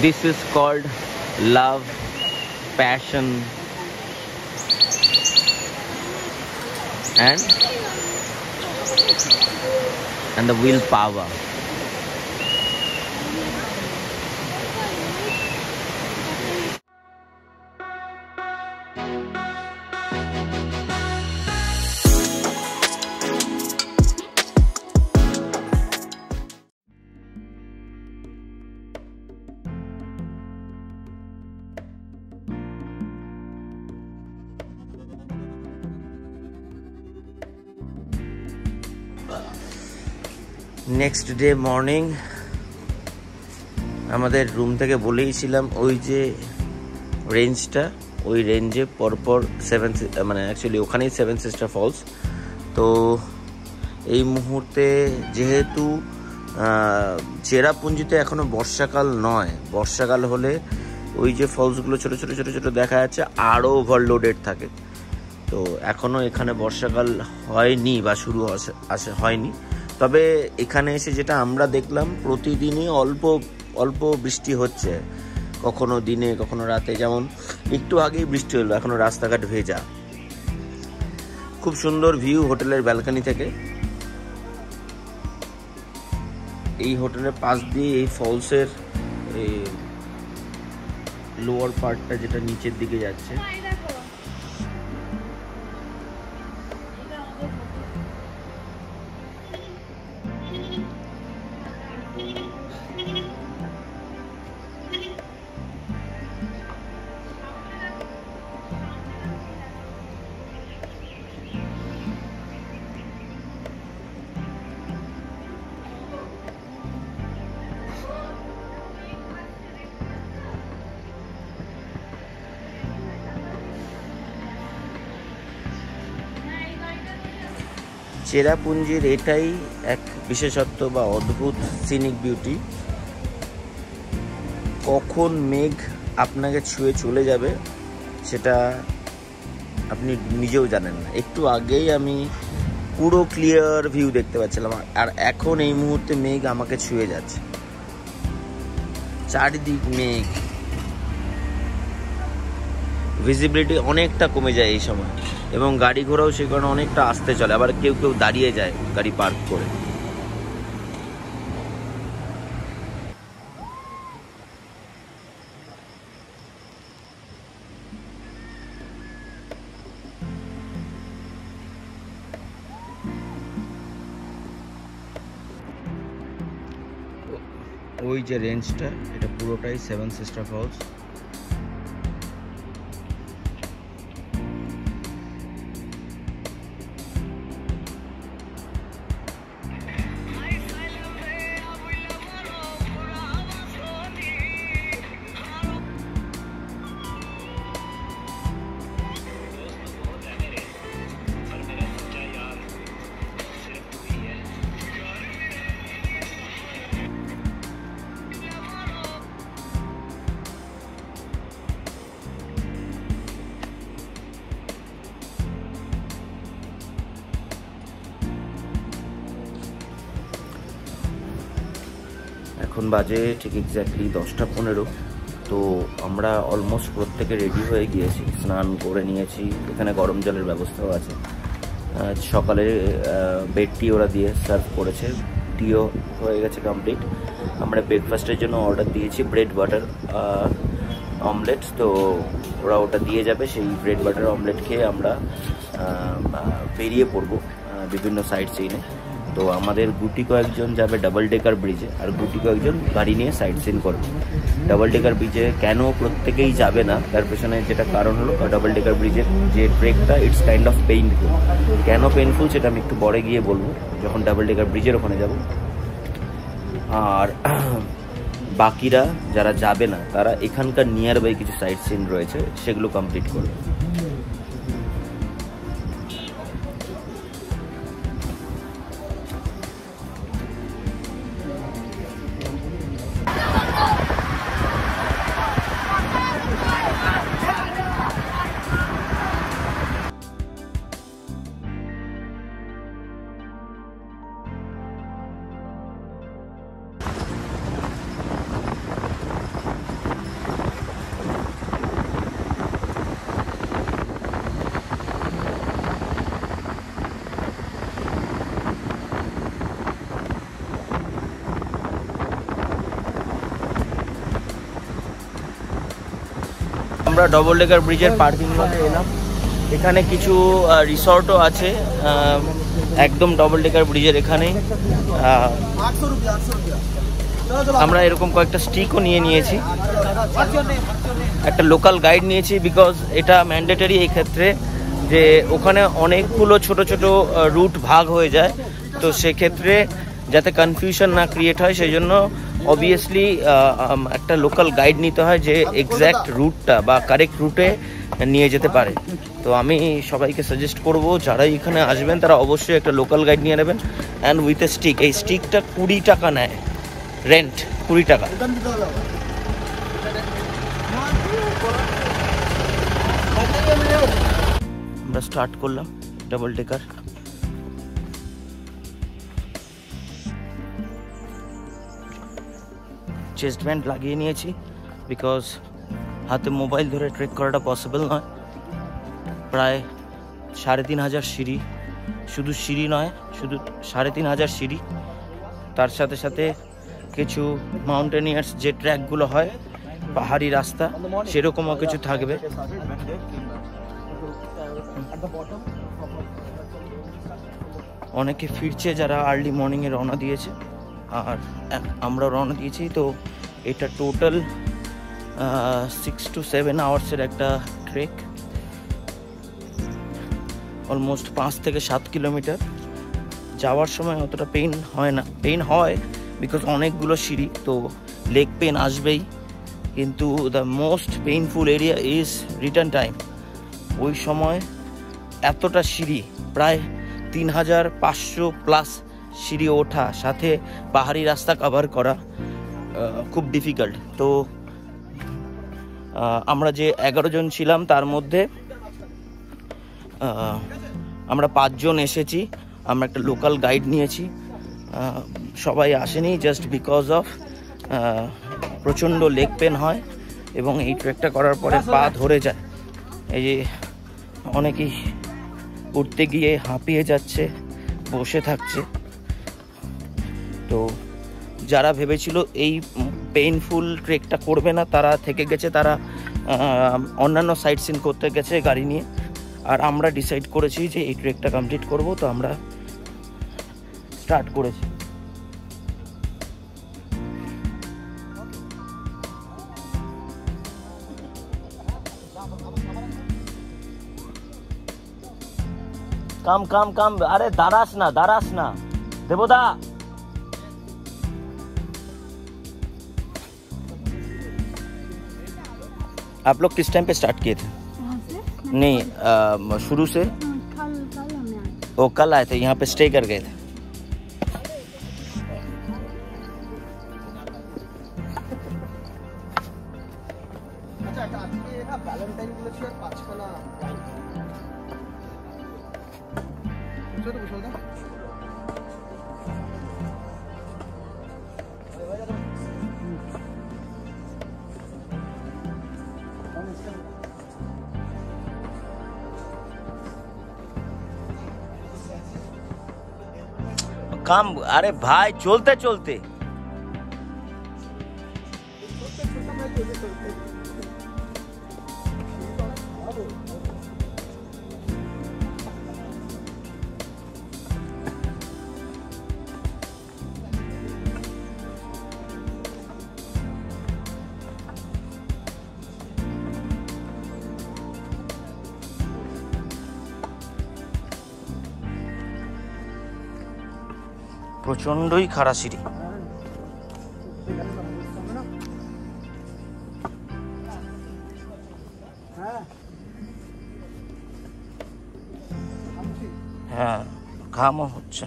This is called love, passion, and and the willpower. Next day morning আমাদের room থেকে বলেইছিলাম, ওই যে রেঞ্জটা ওই রেঞ্জে পরপর সেভেন মানে অ্যাকচুয়ালি ওখানেই সেভেন সিস্টার ফলস তো এই মুহূর্তে যেহেতু চেরাপুঞ্জিতে এখনও বর্ষাকাল নয়, বর্ষাকাল হলে ওই যে ফলসগুলো ছোট ছোট ছোট ছোট দেখা যাচ্ছে আরও ওভারলোডেড থাকে। তো এখনও এখানে বর্ষাকাল হয়নি বা শুরু আসে হয়নি। তবে এখানে এসে যেটা আমরা দেখলাম, প্রতিদিনই অল্প অল্প বৃষ্টি হচ্ছে। কখনো দিনে, কখনো রাতে। যেমন একটু আগেই বৃষ্টি হলো, এখনও রাস্তাঘাট ভেজা। খুব সুন্দর ভিউ হোটেলের ব্যালকনি থেকে। এই হোটেলের পাশ দিয়ে এই ফলসের লোয়ার পার্টটা যেটা নিচের দিকে যাচ্ছে। চেরাপুঞ্জির এটাই এক বিশেষত্ব বা অদ্ভুত সিনিক বিউটি কখন মেঘ আপনাকে ছুঁয়ে চলে যাবে, সেটা আপনি নিজেও জানেন না। একটু আগেই আমি পুরো ক্লিয়ার ভিউ দেখতে পাচ্ছিলাম, আর এখন এই মুহূর্তে মেঘ আমাকে ছুঁয়ে যাচ্ছে। চারিদিক মেঘ। ভিজিবিলিটি অনেকটা কমে যায় এই সময়। এবং গাড়ি ঘোড়াও সে কারণে অনেকটা আসতে চলে, আবার কেউ কেউ দাঁড়িয়ে যায় গাড়ি পার্ক করে। ওই যে রেঞ্জটা এটা পুরোটাই সেভেন সিস্টার ফলস বাজে, ঠিক এক্স্যাক্টলি দশটা পনেরো। তো আমরা অলমোস্ট প্রত্যেকে রেডি হয়ে গিয়েছি, স্নান করে নিয়েছি, এখানে গরম জলের ব্যবস্থাও আছে। সকালে বেড টি ওরা দিয়ে সার্ভ করেছে, টিও হয়ে গেছে কমপ্লিট আমরা ব্রেকফাস্টের জন্য অর্ডার দিয়েছি ব্রেড বাটার অমলেট তো ওরা ওটা দিয়ে যাবে, সেই ব্রেড বাটার অমলেট খেয়ে আমরা বেরিয়ে পড়ব বিভিন্ন সাইড সিনে তো আমাদের গুটি কয়েকজন যাবে ডাবল ডেকার ব্রিজে আর গুটি কয়েকজন গাড়ি নিয়ে সাইড সিন করবে। ডাবল ডেকার ব্রিজে কেন প্রত্যেকেই যাবে না, তার পেছনে যেটা কারণ হলো ডাবল ডেকার ব্রিজের যে ব্রেকটা ইটস কাইন্ড অফ পেইনফুল কেন পেইনফুল সেটা আমি একটু পরে গিয়ে বলব, যখন ডাবল ডেকার ব্রিজের ওখানে যাব। আর বাকিরা যারা যাবে না, তারা এখানকার নিয়ার বাই কিছু সাইড সিন রয়েছে, সেগুলো কমপ্লিট করবে। আমরা ডবল ডেকার ব্রিজের পার্কিং লটে এলাম। এখানে কিছু রিসর্টও আছে একদম ডবল ডেকার ব্রিজের এখানেই। আহ, আমরা এরকম কয়েকটা স্টিকও নিয়ে নিয়েছি। একটা লোকাল গাইড নিয়েছি বিকজ এটা ম্যান্ডেটরি এই ক্ষেত্রে যে ওখানে অনেকগুলো ছোট ছোট রুট ভাগ হয়ে যায়। তো সেক্ষেত্রে যাতে কনফিউশন না ক্রিয়েট হয় সেই জন্য অবভিয়াসলি একটা লোকাল গাইড নিতে হয় যে এক্স্যাক্ট রুটটা বা কারেক্ট রুটে নিয়ে যেতে পারে। তো আমি সবাইকে সাজেস্ট করব, যারা এখানে আসবেন, তারা অবশ্যই একটা লোকাল গাইড নিয়ে নেবেন। অ্যান্ড উইথ এ স্টিক এই স্টিকটা কুড়ি টাকা নেয়। রেন্ট কুড়ি টাকা। আমরা স্টার্ট করলাম ডাবল টেকার চেস্ট ব্যান্ড লাগিয়ে নিয়েছি বিকজ হাতে মোবাইল ধরে ট্রেক করাটা পসিবল নয়। প্রায় সাড়ে তিন হাজার সিঁড়ি, শুধু সিঁড়ি নয়, শুধু সাড়ে তিন হাজার সিঁড়ি। তার সাথে সাথে কিছু মাউন্টেনিয়ার্স যে ট্র্যাকগুলো হয়, পাহাড়ি রাস্তা, সেরকমও কিছু থাকবে। অনেকে ফিরছে যারা আর্লি মর্নিংয়ে রওনা দিয়েছে। আর আমরা রওনা দিয়েছি তো এটা টোটাল সিক্স টু সেভেন আওয়ার্সের একটা ট্রেক অলমোস্ট পাঁচ থেকে সাত কিলোমিটার যাওয়ার সময় অতটা পেইন হয় না। পেইন হয় বিকজ অনেকগুলো সিঁড়ি, তো লেগ পেন আসবেই। কিন্তু the most painful area is return time ওই সময় এতটা সিঁড়ি, প্রায় তিন হাজার পাঁচশো প্লাস সিঁড়ি ওঠা, সাথে পাহাড়ি রাস্তা কভার করা খুব ডিফিকাল্ট তো আমরা যে এগারো জন ছিলাম, তার মধ্যে আমরা পাঁচজন এসেছি। আমরা একটা লোকাল গাইড নিয়েছি। সবাই আসেনি জাস্ট বিকজ অফ প্রচণ্ড লেগ পেন হয় এবং এই ট্রেকটা করার পরে পা ধরে যায়। এই যে, অনেকেই উঠতে গিয়ে হাঁপিয়ে যাচ্ছে, বসে থাকছে। তো যারা ভেবেছিল এই পেইনফুল ট্রেকটা করবে না, তারা থেকে গেছে, তারা অন্যান্য সাইট সিন করতে গেছে গাড়ি নিয়ে। আর আমরা ডিসাইড করেছি যে এই ট্রেকটা কমপ্লিট করব, তো আমরা স্টার্ট করেছি। কাম কাম কাম, আরে দাঁড়াস না দাঁড়াস না। দেবদা! आप लोग किस टाइम पे स्टार्ट किए थे? नहीं शुरू से? हाँ, कल कल हमें आए वो कल आए थे यहाँ पे स्टे कर गए थे? अरे भाई चलते चलते প্রচন্ডই খারাপ সিঁড়ি। হ্যাঁ ঘামও হচ্ছে।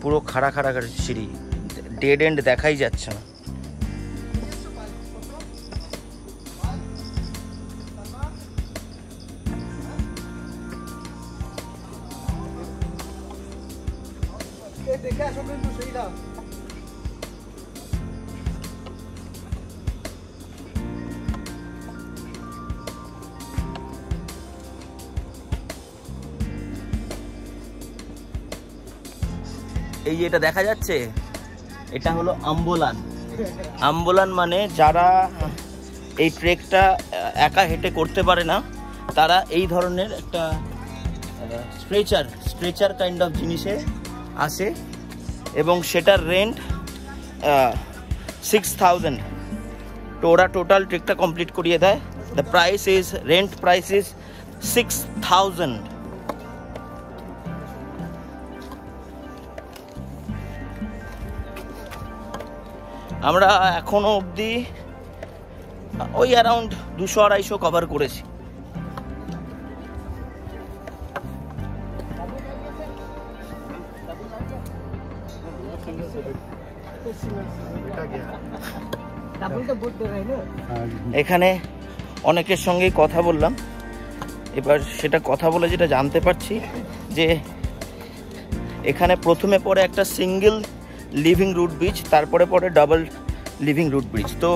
পুরো খাড়া খাড়া খাড়া সিঁড়ি। ডেড এন্ড দেখাই যাচ্ছে না। এই যে এটা দেখা যাচ্ছে? এটা হলো আম্বুলান। আম্বুলান মানে যারা এই ট্রেকটা একা হেঁটে করতে পারে না, তারা এই ধরনের একটা স্ট্রেচার স্ট্রেচার কাইন্ড অফ জিনিসে আসে এবং সেটার রেন্ট সিক্স থাউজেন্ড তো ওরা টোটাল ট্রেকটা কমপ্লিট করিয়ে দেয়। The price is rent price is six thousand আমরা এখনও অবধি ওই অ্যারাউন্ড দুশো আড়াইশো কভার করেছি। এখানে অনেকের সঙ্গেই কথা বললাম। এবার সেটা কথা বলে যেটা জানতে পারছি যে এখানে প্রথমে পরে একটা সিঙ্গেল লিভিং রুট ব্রিজ তারপরে পরে ডাবল লিভিং রুট ব্রিজ তো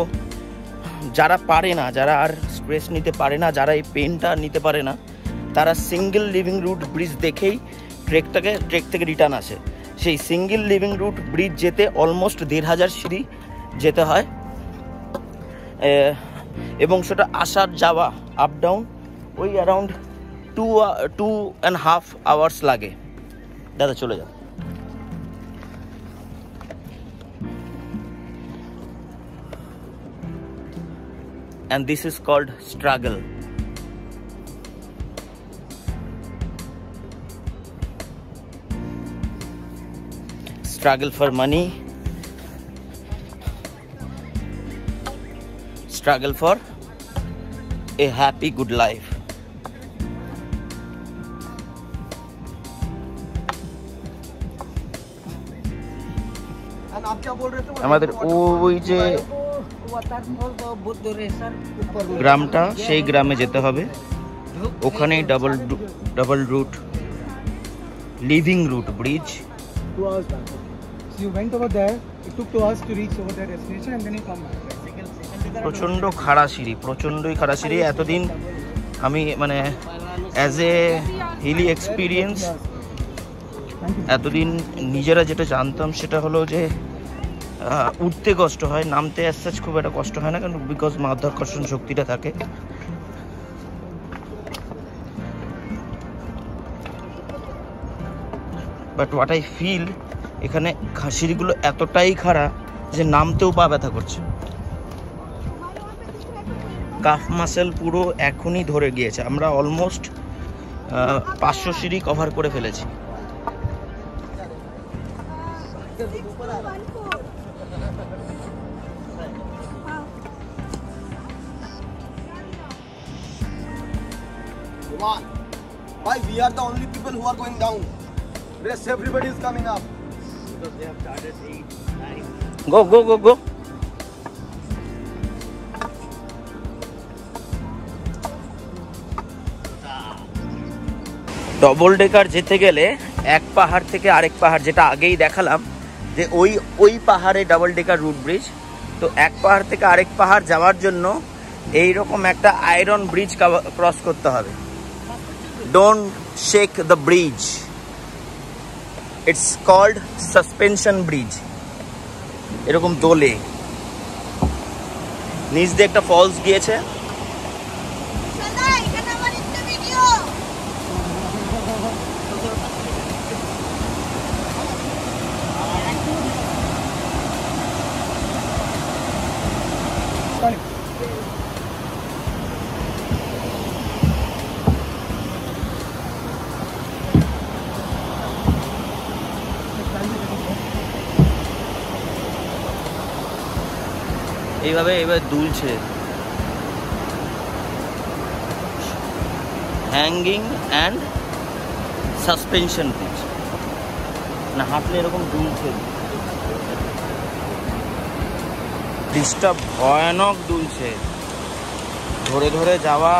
যারা পারে না, যারা আর স্ট্রেস নিতে পারে না, যারা এই পেনটা নিতে পারে না, তারা সিঙ্গেল লিভিং রুট ব্রিজ দেখেই ট্রেকটাকে, ট্রেক থেকে রিটার্ন আসে। সেই সিঙ্গেল লিভিং রুট ব্রিজ যেতে অলমোস্ট দেড় হাজার সিঁড়ি যেতে হয়। এবং সেটা আসার যাওয়া আপ ডাউন ওই around two two and half hours লাগে। দাদা, চলে যাও। and this is called struggle. Struggle for money, struggle for a happy, good life. আমাদের ওই যে গ্রামটা সেই গ্রামে যেতে হবে। ওখানেই double double root living root bridge প্রচণ্ড খাড়া সিঁড়ি প্রচন্ডই খাড়া সিঁড়ি এতদিন আমি মানে অ্যাজ এ হিলি এক্সপিরিয়েন্স এতদিন নিজেরা যেটা জানতাম সেটা হলো যে উঠতে কষ্ট হয়, নামতে অ্যাজ খুব একটা কষ্ট হয় না কারণ বিকজ মাধ্যাকর্ষণ শক্তিটা থাকে। বাট হোয়াট আই ফিল এখানে সিঁড়িগুলো এতটাই খাড়া যে নামতেও পা ব্যথা করছে। কাফ মাসেল পুরো এখনই ধরে গিয়েছে। আমরা অলমোস্ট পাঁচশো সিঁড়ি কভার করে ফেলেছি। We are the only people who are going down? Rest everybody is coming up. Go, go, go, go. Double decker যেতে গেলে এক পাহাড় থেকে আরেক পাহাড় যেটা আগেই দেখালাম যে ওই ওই পাহাড়ে ডাবল ডেকার রুট ব্রিজ তো এক পাহাড় থেকে আরেক পাহাড় যাওয়ার জন্য এই রকম একটা আয়রন ব্রিজ ক্রস করতে হবে don't shake the bridge it's called suspension bridge এরকম দোলে। নিচ দিয়ে একটা ফলস গিয়েছে। এইভাবে এবার দুলছে। হ্যাঙ্গিং অ্যান্ড সাসপেনশন ব্রিজ না হাঁটলে এরকম দুলছে। ব্রিজটা ভয়ানক দুলছে। ধরে ধরে যাওয়া।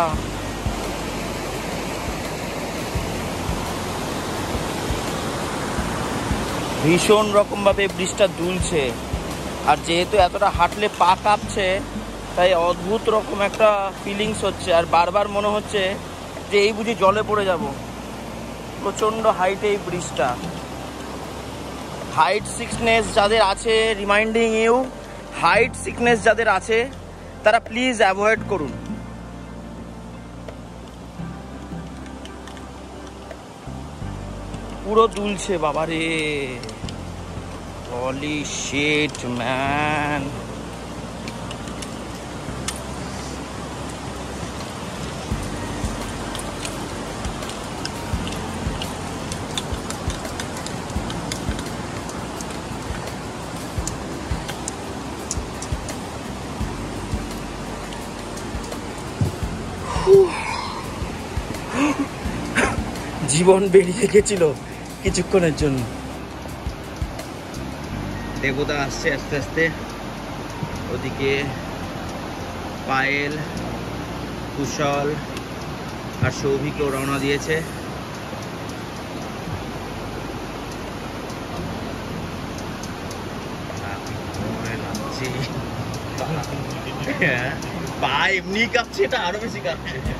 ভীষণ রকমভাবে ব্রিজটা দুলছে। আর যেহেতু এতটা হাঁটলে পা কাঁপছে, তাই অদ্ভুত রকম একটা ফিলিংস হচ্ছে। আর বারবার মনে হচ্ছে যে এই বুঝি জলে পড়ে যাব। প্রচণ্ড হাইটে এই ব্রিজটা হাইট সিকনেস যাদের আছে রিমাইন্ডিং ইউ হাইট সিকনেস যাদের আছে, তারা প্লিজ অ্যাভয়েড করুন। পুরো দুলছে বাবারে। হলি শিট ম্যান জীবন বেরিয়ে গেছিল কিছুক্ষণের জন্য। দেবতা আসছে আস্তে আস্তে। ওদিকে পায়েল কুশল আর সৌভিকও রওনা দিয়েছে। হ্যাঁ, পা এমনি কাঁপছে এটা আরও বেশি কাঁপছে।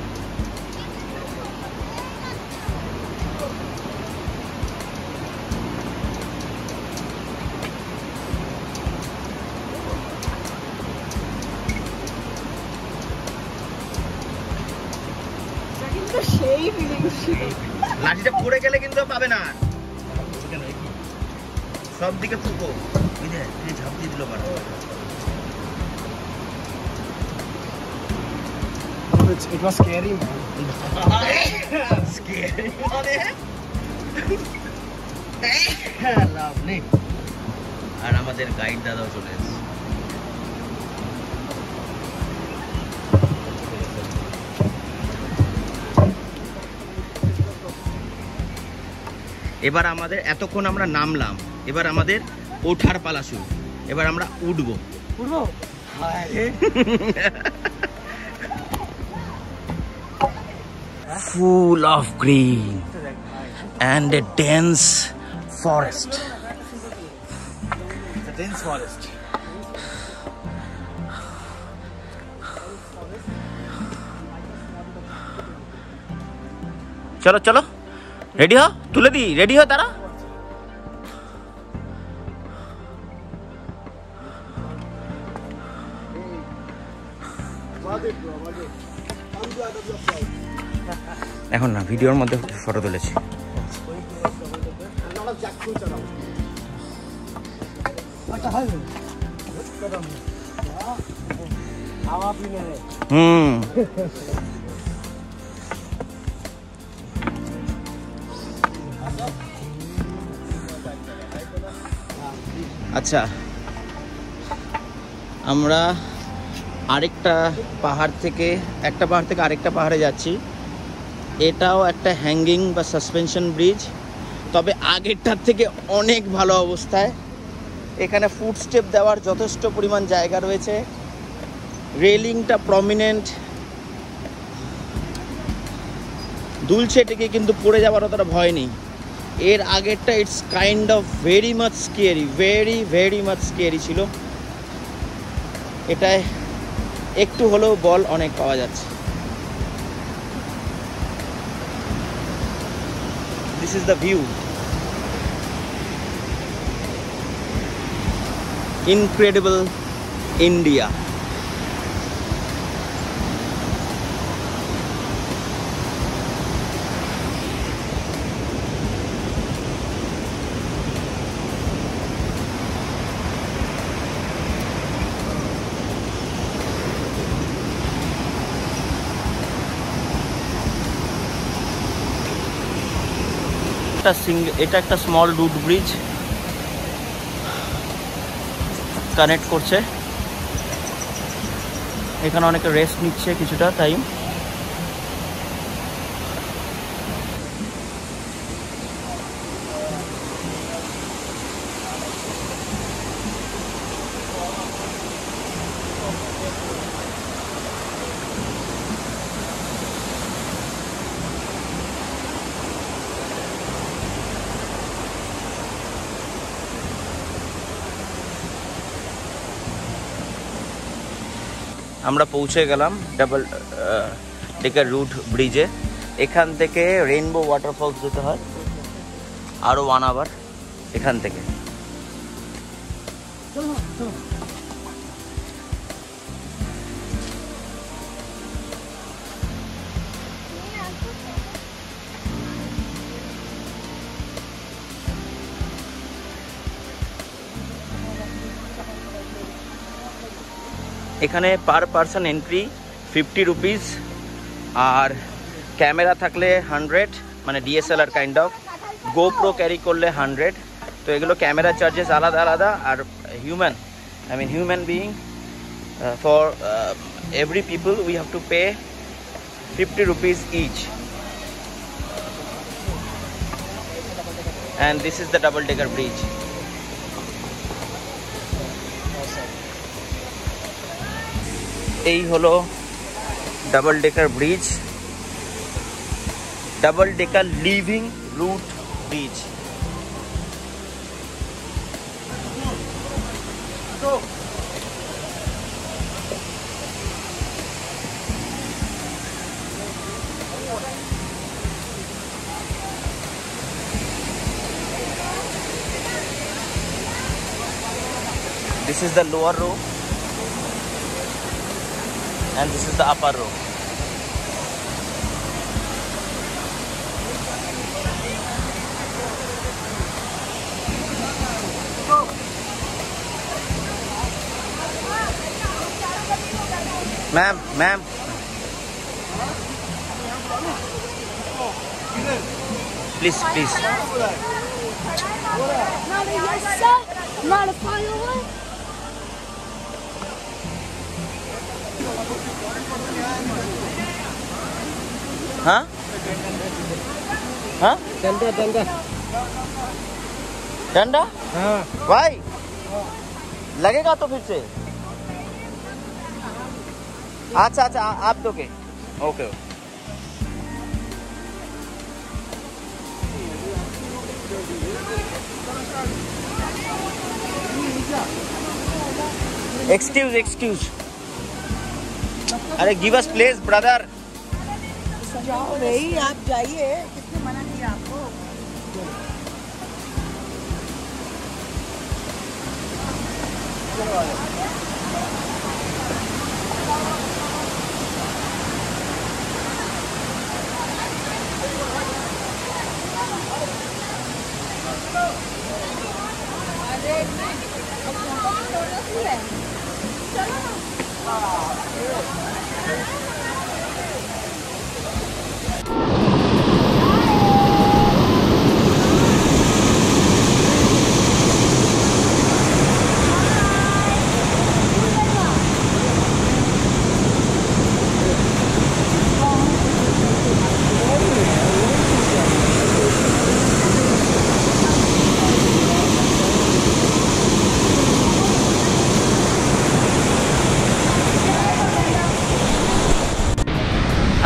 It, it was scary, man. Scary. নেই আর আমাদের গাইড দাদাও চলে এসেছে। এবার আমাদের এতক্ষণ আমরা নামলাম এবার আমাদের ওঠার পালা শুরু। এবার আমরা উঠবো। Purvo. full of green and a dense forest. The dense forest. চলো চলো রেডি হ তুলে দি রেডি হ ভিডিওর মধ্যে ফটো তুলেছি। হুম। আচ্ছা। আমরা আরেকটা পাহাড় থেকে, একটা পাহাড় থেকে আরেকটা পাহাড়ে যাচ্ছি। এটাও একটা হ্যাঙ্গিং বা সাসপেনশন ব্রিজ তবে আগেরটার থেকে অনেক ভালো অবস্থায়। এখানে ফুট স্টেপ দেওয়ার যথেষ্ট পরিমাণ জায়গা রয়েছে। রেলিংটা প্রমিনেন্ট দুলছে টেকে কিন্তু পড়ে যাওয়ার অতটা ভয় নেই। এর আগেরটা it's kind of very much scary very very much scary ছিল। এটায় একটু হলেও বল অনেক পাওয়া যাচ্ছে। This is the view incredible India একটা এটা একটা স্মল রুট ব্রিজ কানেক্ট করছে। এখানে অনেকে রেস্ট নিচ্ছে কিছুটা টাইম আমরা পৌঁছে গেলাম ডাবল ডেকার রুট ব্রিজে এখান থেকে রেইনবো ওয়াটারফলস যেতে হয় আরও ওয়ান আওয়ার এখান থেকে। এখানে per person entry fifty rupees আর ক্যামেরা থাকলে হান্ড্রেড মানে DSLR kind of GoPro carry করলে হান্ড্রেড তো এগুলো ক্যামেরা চার্জেস আলাদা আলাদা আর human I mean human being for every people we have to pay fifty rupees each and this is the double decker bridge এই হলো double decker bridge double decker living root bridge This is the lower row and this is the upper row. Ma'am, ma'am. Please, please. Not a yes, sir. Not a firework. हाँ? हाँ? डंडा डंडा। डंडा? हाँ। भाई लगेगा तो फिर से। अच्छा अच्छा आप दोगे। ओके एक्सक्यूज एक्सक्यूज अरे गिव अस प्लेस ब्रदर जाओ नहीं आप जाइए। किसने मना किया आपको?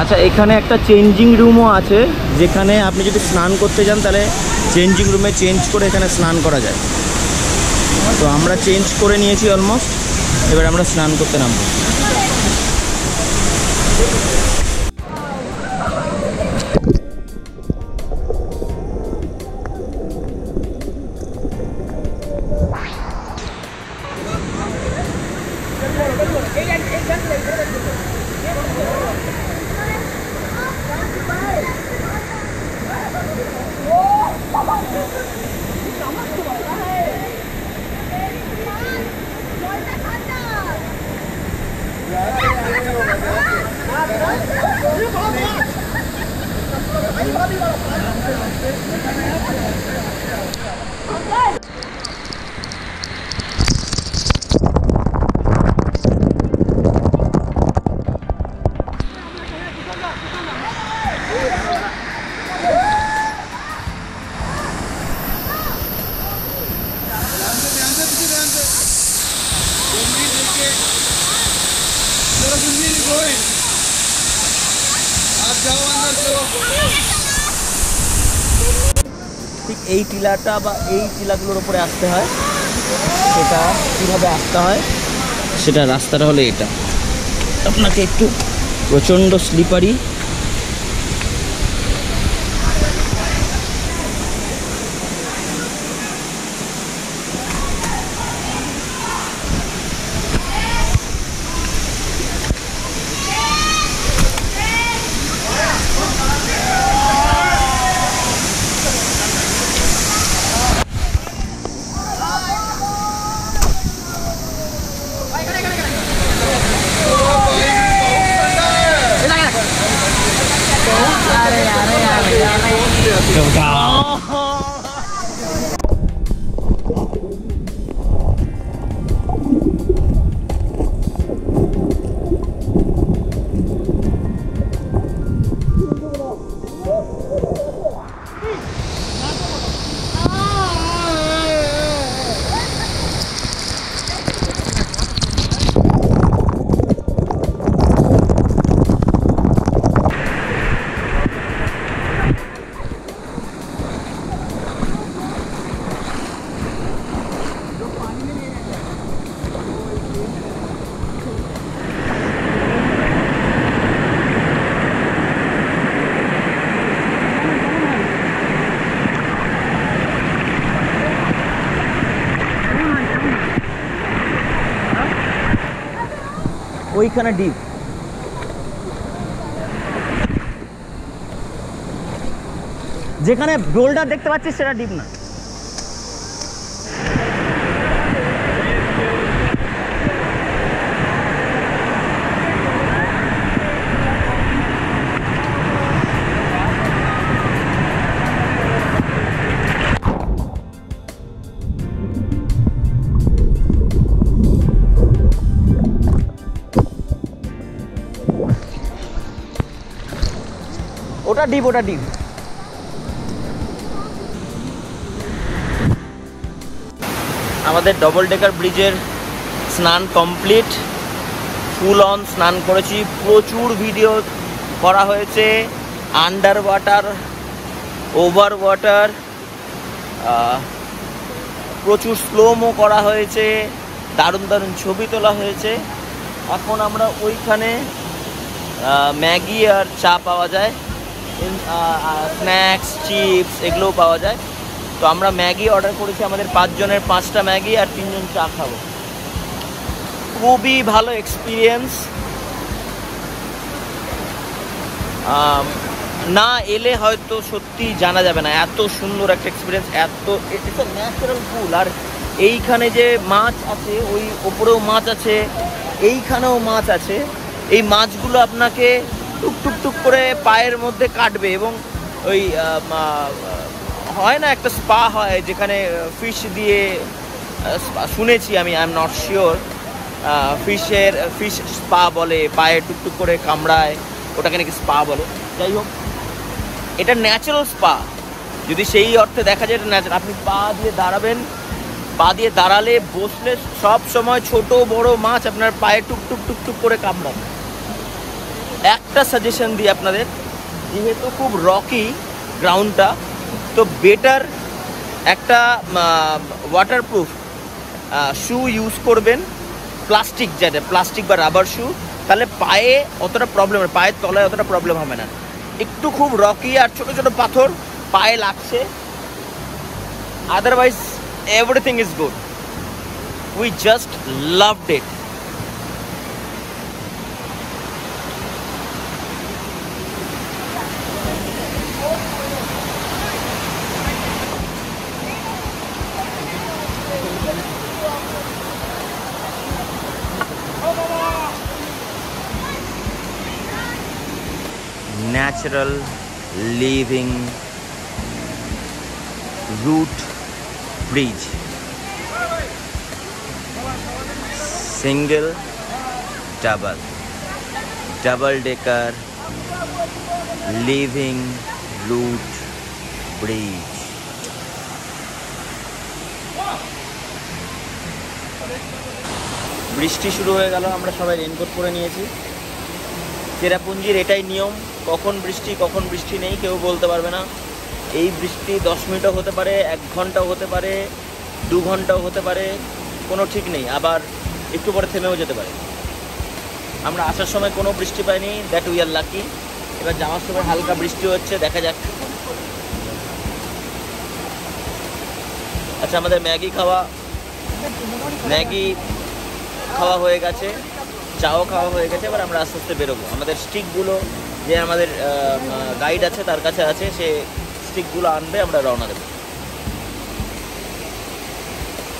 আচ্ছা এখানে একটা চেঞ্জিং রুমও আছে, যেখানে আপনি যদি স্নান করতে যান, তাহলে চেঞ্জিং রুমে চেঞ্জ করে এখানে স্নান করা যায়। তো আমরা চেঞ্জ করে নিয়েছি অলমোস্ট এবার আমরা স্নান করতে নামবো। এই টিলাটা বা এই টিলাগুলোর উপরে আসতে হয়। সেটা কীভাবে আসতে হয়? সেটা রাস্তাটা হলে এটা। আপনাকে একটু প্রচণ্ড স্লিপারি ওইখানে ডিপ। যেখানে বোল্ডার দেখতে পাচ্ছিস সেটা ডিপ না ডিপ, ওটা ডিপ। আমাদের ডবল ডেকার ব্রিজের স্নান কমপ্লিট ফুল অন স্নান করেছি। প্রচুর ভিডিও করা হয়েছে। আন্ডার ওয়াটার ওভার ওয়াটার প্রচুর স্লোমো করা হয়েছে। দারুণ দারুণ ছবি তোলা হয়েছে। এখন আমরা ওইখানে ম্যাগি আর চা পাওয়া যায়। স্ন্যাক্স চিপস এগুলোও পাওয়া যায়। তো আমরা ম্যাগি অর্ডার করেছি, আমাদের পাঁচজনের পাঁচটা ম্যাগি আর তিনজন চা খাব। খুবই ভালো এক্সপিরিয়েন্স না এলে হয়তো সত্যি জানা যাবে না, এত সুন্দর একটা এক্সপিরিয়েন্স এত ইটস ন্যাচারাল পুল আর এইখানে যে মাছ আছে, ওই ওপরেও মাছ আছে, এইখানেও মাছ আছে। এই মাছগুলো আপনাকে টুক টুক টুক করে পায়ের মধ্যে কাটবে এবং ওই হয় না একটা স্পা হয় যেখানে ফিশ দিয়ে শুনেছি আমি আই এম নট শিওর ফিশের ফিশ স্পা বলে, পায়ে টুকটুক করে কামড়ায়, ওটাকে নাকি স্পা বলে। যাই হোক, এটা ন্যাচারাল স্পা। যদি সেই অর্থে দেখা যায় এটা আপনি পা দিয়ে দাঁড়াবেন, পা দিয়ে দাঁড়ালে বসলে সব সময় ছোট বড় মাছ আপনার পায়ে টুকটুক টুকটুক করে কামড়াবে। একটা সাজেশন দিই আপনাদের। যেহেতু খুব রকি গ্রাউন্ডটা তো বেটার একটা ওয়াটারপ্রুফ শু ইউজ করবেন। প্লাস্টিক যেটা প্লাস্টিক বা রাবার শু তাহলে পায়ে অতটা প্রবলেম হবে পায়ের তলায় অতটা প্রবলেম হবে না। একটু খুব রকি আর ছোট ছোট পাথর পায়ে লাগছে। Otherwise everything is good we just loved it natural living root bridge single double double decker living root bridge বৃষ্টি শুরু হয়ে গেল আমরা সবাই রেনকোট পরে নিয়েছি চেরাপুঞ্জির এটাই নিয়ম কখন বৃষ্টি কখন বৃষ্টি নেই, কেউ বলতে পারবে না। এই বৃষ্টি দশ মিনিটও হতে পারে, এক ঘন্টাও হতে পারে, দু ঘন্টাও হতে পারে, কোনো ঠিক নেই। আবার একটু পরে থেমেও যেতে পারে। আমরা আসার সময় কোনো বৃষ্টি পাইনি দ্যাট উই আর লাকি এবার যাওয়ার সময় হালকা বৃষ্টি হচ্ছে, দেখা যাক। আচ্ছা আমাদের ম্যাগি খাওয়া ম্যাগি খাওয়া হয়ে গেছে, চাও খাওয়া হয়ে গেছে, এবার আমরা আস্তে আস্তে বেরোবো। আমাদের স্টিকগুলো যে আমাদের গাইড আছে, তার কাছে আছে, সে স্টিকগুলো আনবে, আমরা রওনা দেবো।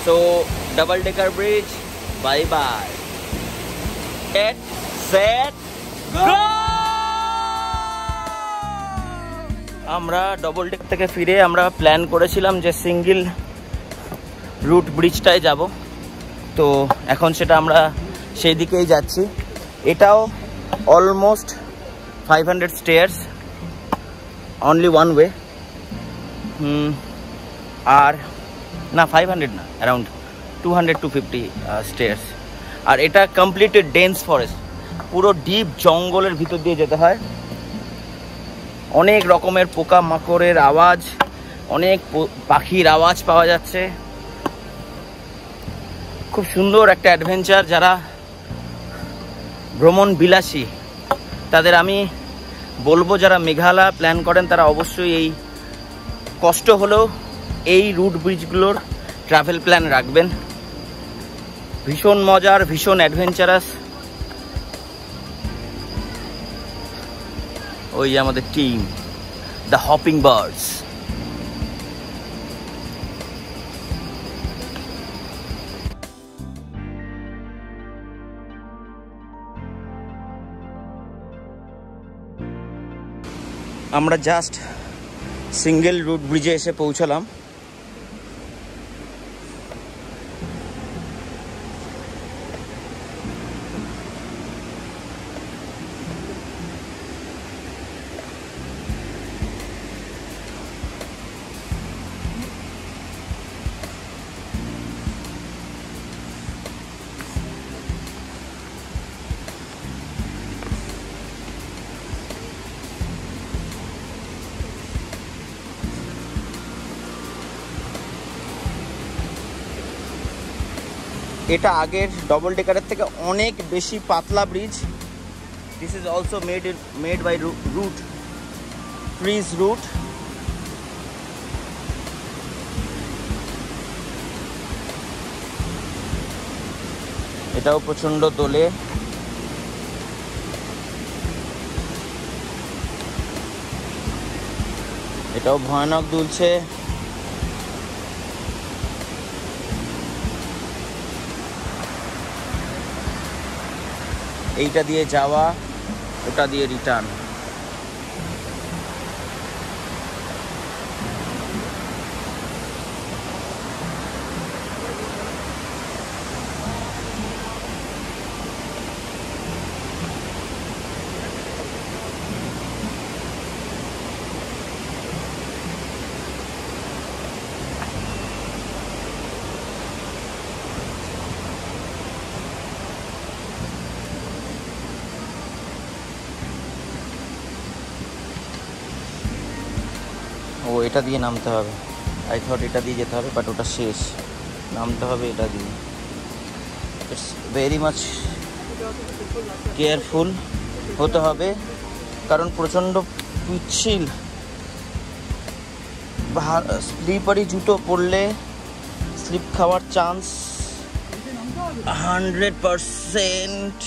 So double decker bridge bye bye আমরা ডবল ডেক থেকে ফিরে আমরা প্ল্যান করেছিলাম যে সিঙ্গেল রুট ব্রিজটায় যাব। তো এখন সেটা আমরা সেই দিকেই যাচ্ছি। এটাও almost five hundred stairs only one way আর, না ফাইভ হান্ড্রেড না around two hundred two fifty stairs আর এটা কমপ্লিটেড ডেন্স ফরেস্ট পুরো ডিপ জঙ্গলের ভিতর দিয়ে যেতে হয়। অনেক রকমের পোকা মাকড়ের আওয়াজ, অনেক পাখির আওয়াজ পাওয়া যাচ্ছে। খুব সুন্দর একটা অ্যাডভেঞ্চার যারা ভ্রমণ বিলাসী তাদের আমি বলব যারা মেঘালয় প্ল্যান করেন, তারা অবশ্যই এই কষ্ট হলেও এই রুট ব্রিজগুলোর ট্রাভেল প্ল্যান রাখবেন। ভীষণ মজার, ভীষণ অ্যাডভেঞ্চারাস ওই আমাদের টিম দ্য হপিং বার্ডস আমরা জাস্ট সিঙ্গেল রুট ব্রিজে এসে পৌঁছালাম। এটা আগের ডবল ডেকারের থেকে অনেক বেশি পাতলা bridge this is also made made by root trees root এটাও প্রচণ্ড দোলে। এটাও ভয়ানক দুলছে। এইটা দিয়ে যাওয়া ওটা দিয়ে রিটার্ন ও এটা দিয়ে নামতে হবে। আই থট এটা দিয়ে যেতে হবে বাট ওটা শেষ। নামতে হবে এটা দিয়ে। ইটস ভেরি মাচ কেয়ারফুল হতে হবে, কারণ প্রচণ্ড পিচ্ছিল। স্লিপারি জুতো পরলে স্লিপ খাওয়ার চান্স হান্ড্রেড পারসেন্ট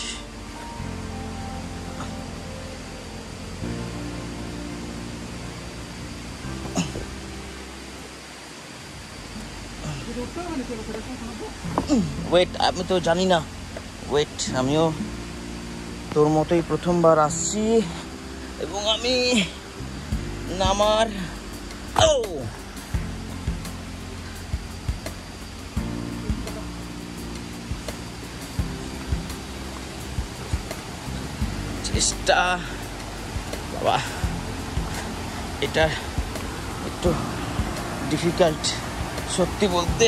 ওয়েট আমি তো জানি না। ওয়েট আমিও তোর মতোই প্রথমবার আসছি এবং আমি নামার ও! চেষ্টা। বাবা, এটা একটু ডিফিকাল্ট সত্যি বলতে।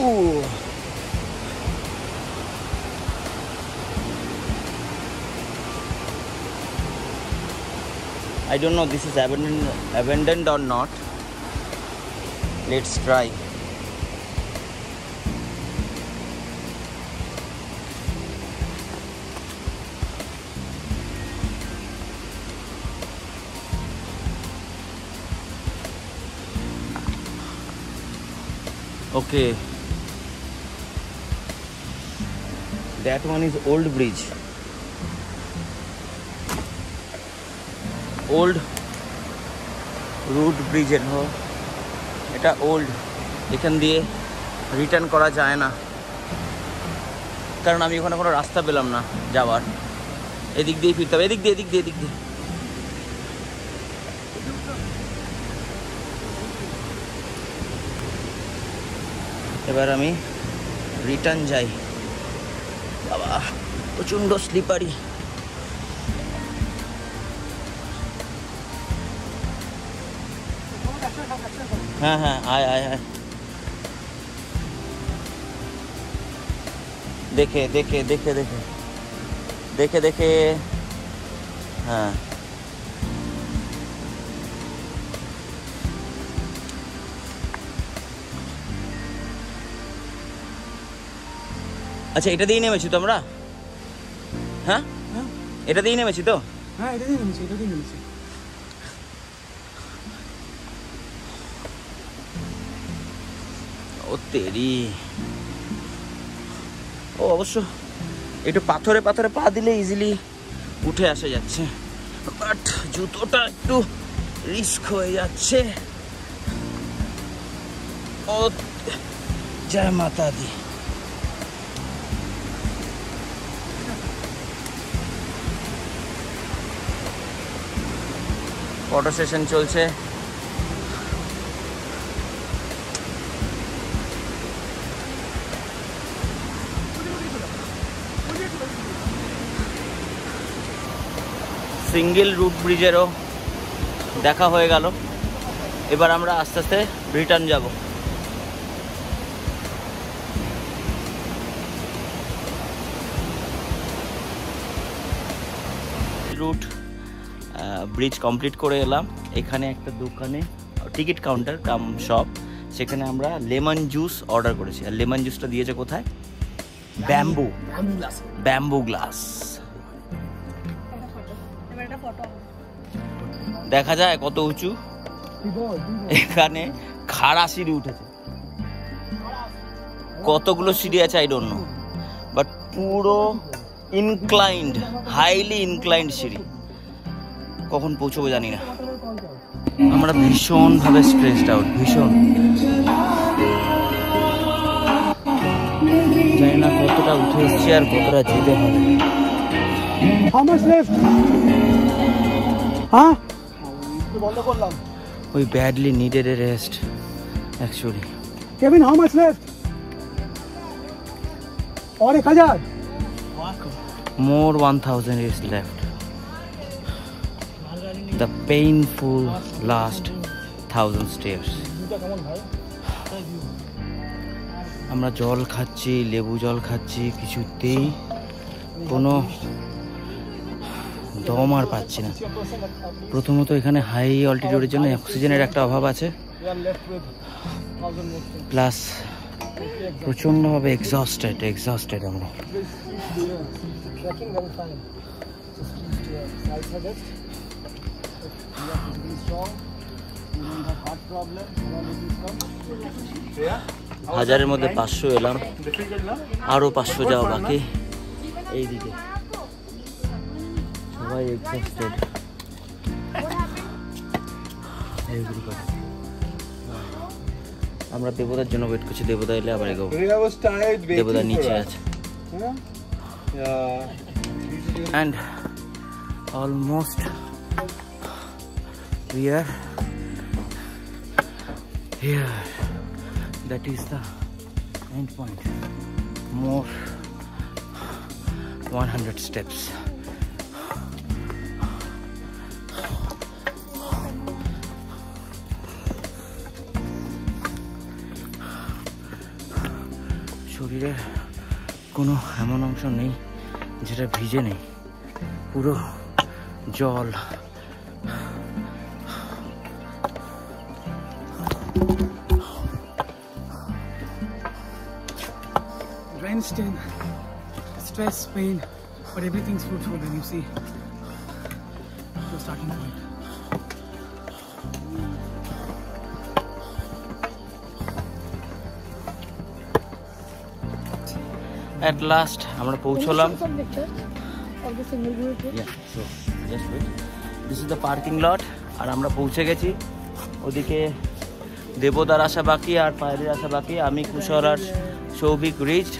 ও I don't know this is abandoned, abandoned or not. Let's try. Okay. That one is old bridge. Old root ব্রিজের হো। এটা ওল্ড এখান দিয়ে রিটার্ন করা যায় না। কারণ আমি ওখানে কোনো রাস্তা পেলাম না যাওয়ার। এদিক দিয়ে ফিরতে হবে, এদিক দিয়ে এদিক দিয়ে এদিক দিয়ে। এবার আমি রিটার্ন যাই। প্রচণ্ড স্লিপারি হ্যাঁ হ্যাঁ আয় আয় আয় দেখে দেখে দেখে দেখে দেখে দেখে হ্যাঁ আচ্ছা এটা দিয়েই নেমেছি তো আমরা হ্যাঁ? এটা দিয়েই নেমেছি তো? হ্যাঁ এটা দিয়ে নেমেছি এটা দিয়ে নেমেছি। ও তেরি। ও অবশ্য একটু পাথরে পাথরে পা দিলে ইজিলি উঠে আসা যাচ্ছে। বাট জুতোটা একটু রিস্ক হয়ে যাচ্ছে। ও জয় মাতা দি ফটো সেশন চলছে। সিঙ্গেল রুট ব্রিজেরও দেখা হয়ে গেল। এবার আমরা আস্তে আস্তে রিটার্ন যাব। ব্রিজ কমপ্লিট করে এলাম। এখানে একটা দোকানে টিকিট কাউন্টার কাম শপ সেখানে আমরা লেমন জুস অর্ডার করেছি। আর লেমন জুসটা দিয়েছে কোথায়? ব্যাম্বু ব্যাম্বু গ্লাস দেখা যায় কত উঁচু? এখানে খাড়া সিঁড়ি উঠেছে। কতগুলো সিঁড়ি আছে আই ডোন্ট নো বাট পুরো ইনক্লাইন্ড হাইলি ইনক্লাইন্ড সিঁড়ি। কখন পৌঁছবো জানি না। আমরা ভীষণভাবে স্ট্রেসড আউট ভীষণ। জানি না কতটা উঠে এসছে আর কতটা যেতে হবে। ওই badly needed a rest actually Kevin how much left অনেক হাজার more one thousand is left the painful last thousand stairs আমরা জল খাচ্ছি, লেবু জল খাচ্ছি, কিছুতেই কোনো দম আর পাচ্ছি না। প্রথমত এখানে হাই অল্টিটিউডের জন্য অক্সিজেনের একটা অভাব আছে। প্লাস প্রচণ্ডভাবে এক্সস্টেড এক্সস্টেড আমরা। হাজারের মধ্যে পাঁচশো এলাম। আরও পাঁচশো যাওয়া বাকি। এইদিকে। সবাই এক্সস্টেড আমরা দেবতার জন্য ওয়েট করছি। দেবতা এলে আবার এগোবো। waiting দেবতা নিচে আছে। Yeah. Yeah. We are here that is the end point more 100 steps শরীরে কোনো এমন অংশ নেই যেটা ভিজে নেই পুরো জল In stress, pain, but everything's fruitful when you see the starting point. At last আমরা পৌঁছলাম Some pictures of the single group. This is the parking lot আর আমরা পৌঁছে গেছি ওদিকে দেবদার আসা বাকি আর পায়েলের আসা বাকি আমি কুশল আর সৌভিক রিচ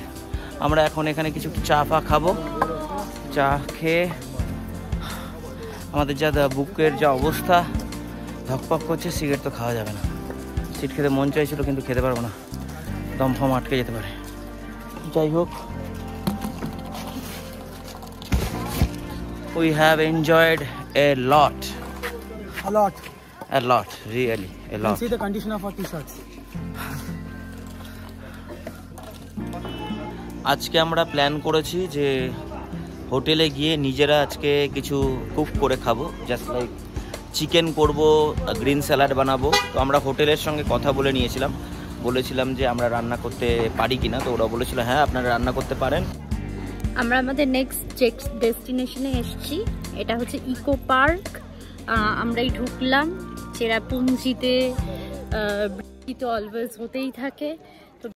আমরা এখন এখানে কিছু চা ফা খাব। চা খেয়ে আমাদের যা বুকের যা অবস্থা ধকপক করছে সিগারেট তো খাওয়া যাবে না। সিট খেতে মন চাইছিল কিন্তু খেতে পারব না। দম ফম আটকে যেতে পারে। যাই হোক we have enjoyed a lot A lot. A lot really a You lot see the condition of our t-shirts. আজকে আমরা প্ল্যান করেছি যে হোটেলে গিয়ে নিজেরা আজকে কিছু কুক করে খাব। জাস্ট লাইক চিকেন করব গ্রিন স্যালাড বানাবো। তো আমরা হোটেলের সঙ্গে কথা বলে নিয়েছিলাম। বলেছিলাম যে আমরা রান্না করতে পারি কিনা। তো ওরা বলেছিল হ্যাঁ আপনারা রান্না করতে পারেন। আমরা আমাদের নেক্সট ডেস্টিনেশনে এসেছি। এটা হচ্ছে ইকো পার্ক আমরাই ঢুকলাম। চেরাপুঞ্জিতে বৃষ্টি তো অলওয়েজ হতেই থাকে।